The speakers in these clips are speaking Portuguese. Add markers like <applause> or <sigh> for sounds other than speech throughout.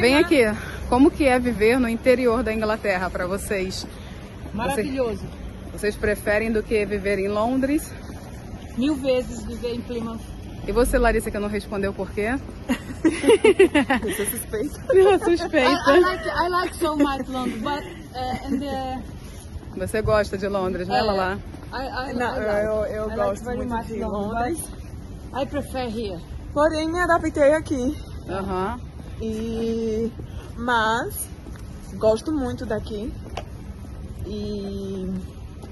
Vem aqui. Como que é viver no interior da Inglaterra para vocês? Maravilhoso. Vocês preferem do que viver em Londres? Mil vezes viver em Plymouth. E você, Larissa, que não respondeu por quê? <laughs> <laughs> Eu sou suspeita. Eu suspeita. I, I, like, I like so much London, but uh, and the, Você gosta de Londres, né, É. Lala? I, I, Não, I like, eu, eu I like gosto very muito much de London, Londres. I prefer here. Porém, me adaptei aqui. Aham. E... Mas, gosto muito daqui. E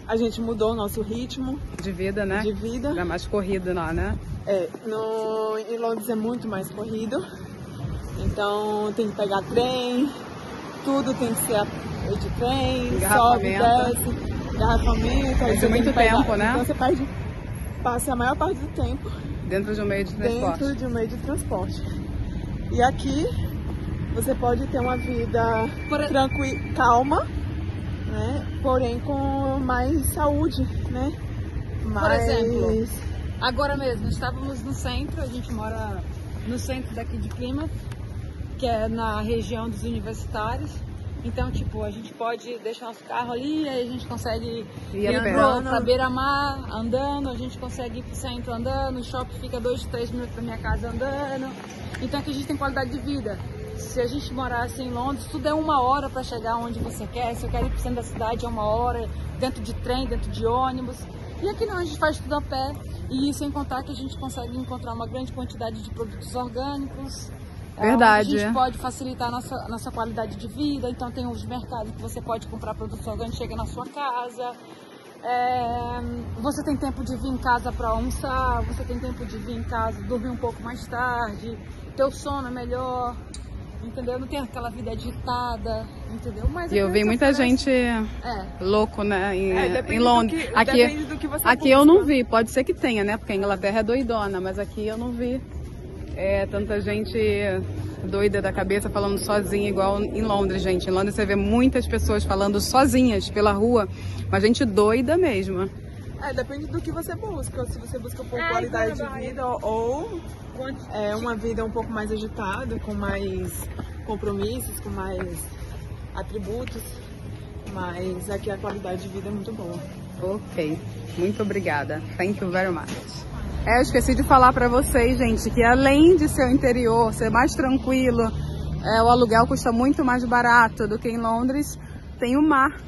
a gente mudou o nosso ritmo De vida, né? de vida. Era mais corrido lá, né? É, no, em Londres é muito mais corrido. Então tem que pegar trem, tudo tem que ser a- de trem, sobe, desce, você tem muito que pegar- tempo, né? Então você perde, passa a maior parte do tempo Dentro de um meio de transporte. dentro de um meio de transporte. E aqui você pode ter uma vida Por- tranquila, calma, né? Porém com mais saúde, né? Mais... exemplo, Agora mesmo, estávamos no centro, a gente mora no centro daqui de Plymouth, que é na região dos universitários. Então, tipo, a gente pode deixar nosso carro ali, aí a gente consegue Ir ir a pé. pro, pra beira-mar andando, a gente consegue ir pro centro andando, o shopping fica dois, três minutos da minha casa andando. Então aqui a gente tem qualidade de vida. Se a gente morasse em Londres, tudo é uma hora para chegar onde você quer. Se eu quero ir pro centro da cidade, é uma hora, dentro de trem, dentro de ônibus. E aqui não, a gente faz tudo a pé. E sem contar que a gente consegue encontrar uma grande quantidade de produtos orgânicos. É, Verdade. onde A gente pode facilitar a nossa, nossa qualidade de vida. Então tem os mercados que você pode comprar produtos orgânicos, chega na sua casa. É, você tem tempo de vir em casa para almoçar, você tem tempo de vir em casa, dormir um pouco mais tarde, teu sono é melhor, entendeu? Não tem aquela vida agitada, entendeu? Mas E eu vi muita oferece- gente É, louco, né, em, É, em do Londres. que- aqui depende do que você aqui eu não vi, pode ser que tenha, né? Porque a Inglaterra é doidona, mas aqui eu não vi é, tanta gente doida da cabeça falando sozinha, igual em Londres, gente. Em Londres você vê muitas pessoas falando sozinhas pela rua, mas gente doida mesmo. É, depende do que você busca. Se você busca por qualidade de vida ou é, uma vida um pouco mais agitada, com mais compromissos, com mais atributos. Mas aqui a qualidade de vida é muito boa. Ok, muito obrigada. Thank you very much. É, eu esqueci de falar pra vocês, gente, que além de ser o interior, ser mais tranquilo, é, o aluguel custa muito mais barato do que em Londres, tem o mar.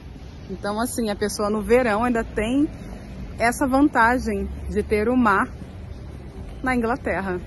Então, assim, a pessoa no verão ainda tem essa vantagem de ter o mar na Inglaterra.